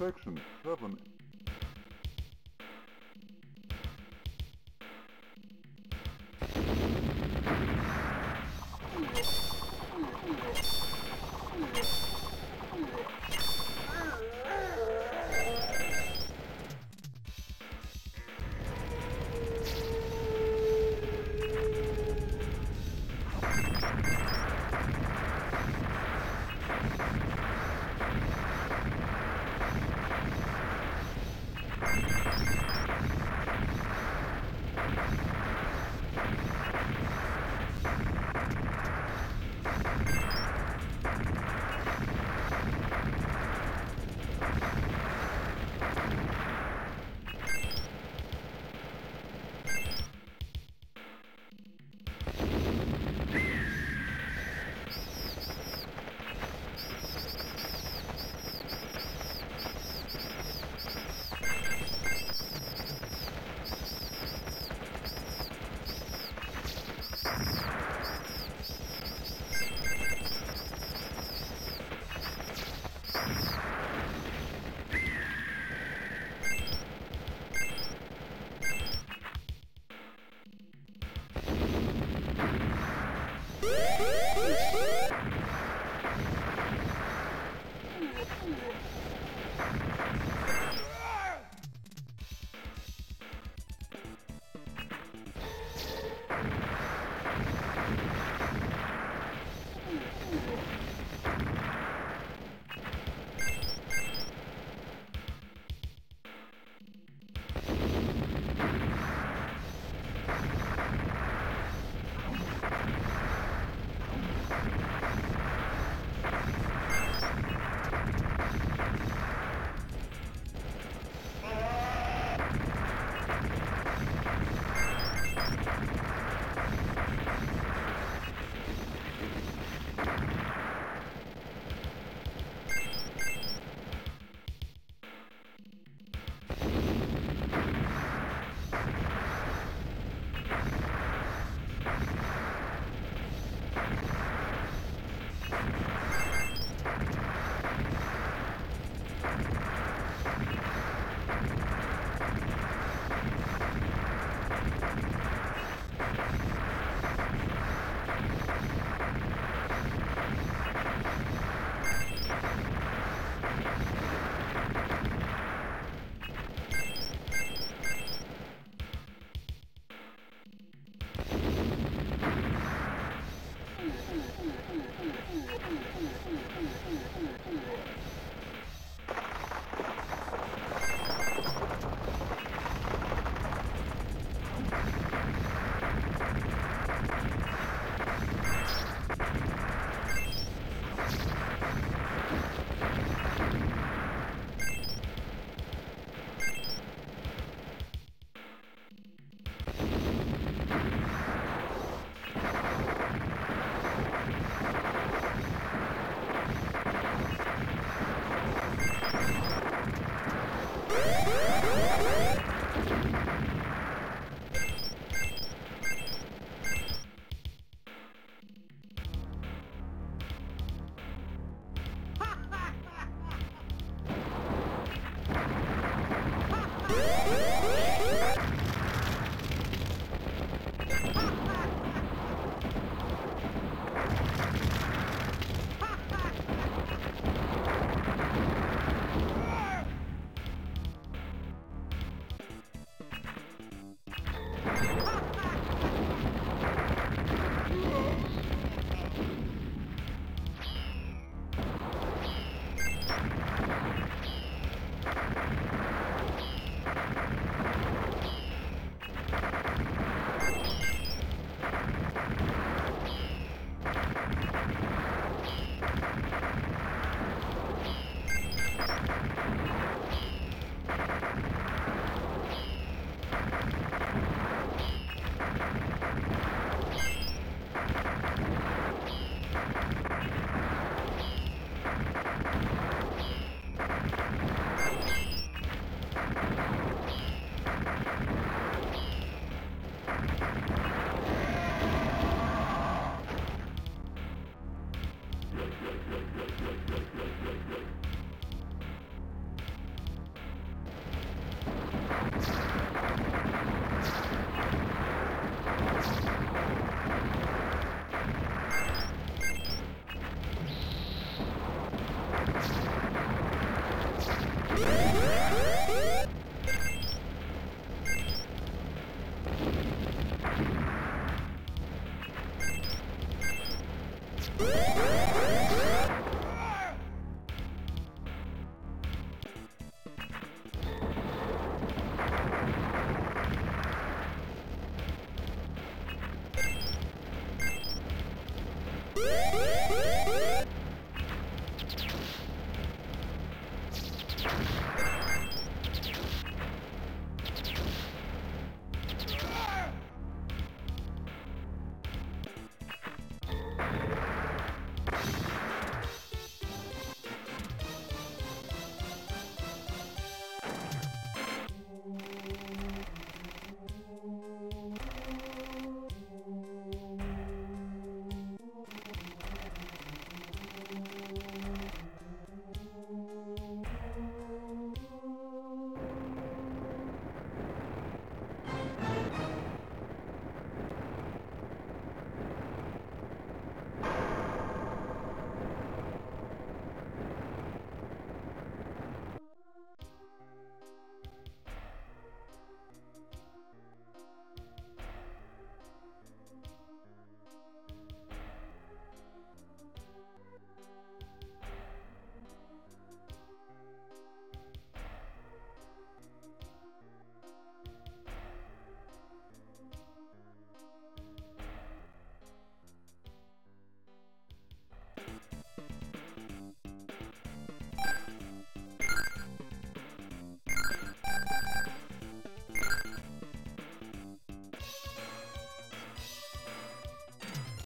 Section 7